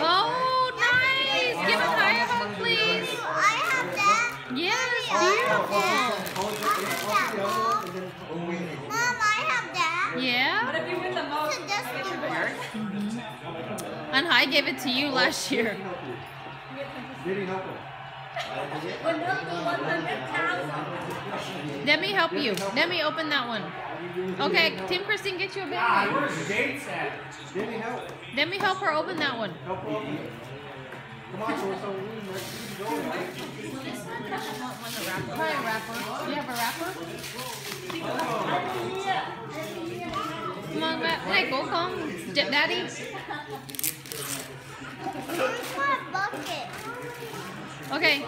Oh, nice. Give him higher hug, please. I have that. Yes, have beautiful. that. I have that, Mom. Mom, I have that. Yeah. But if you win the most, It's a dusty one. And I gave it to you last year. Let me help you. Let me open that one. Okay, Tim Christine, get you a bag. one. Where's the dates at? Did he help? Let me help her open that one. Help her open it. Come on, so so we might go, right? Try a wrapper. You have a wrapper? Come on, Matt. Hey, go come. D- Daddy. Where's my bucket? Okay.